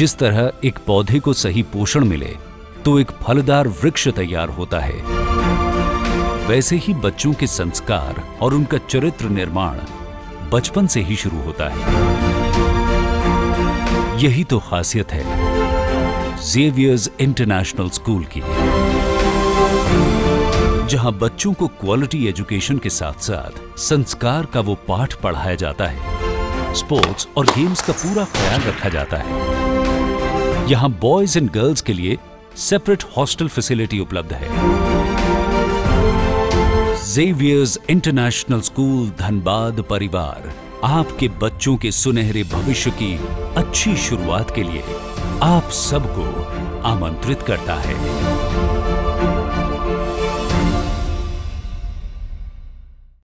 जिस तरह एक पौधे को सही पोषण मिले तो एक फलदार वृक्ष तैयार होता है। वैसे ही बच्चों के संस्कार और उनका चरित्र निर्माण बचपन से ही शुरू होता है। यही तो खासियत है जेवियर्स इंटरनेशनल स्कूल की। जहाँ बच्चों को क्वालिटी एजुकेशन के साथ साथ संस्कार का वो पाठ पढ़ाया जाता है। स्पोर्ट्स और गेम्स का पूरा ख्याल रखा जाता है। यहाँ बॉयज़ एंड गर्ल्स के लिए सेपरेट हॉस्टल फैसिलिटी उपलब्ध है। जेवियर्स इंटरनेशनल स्कूल धनबाद परिवार आपके बच्चों के सुनहरे भविष्य की अच्छी शुरुआत के लिए आप सबको आमंत्रित करता है।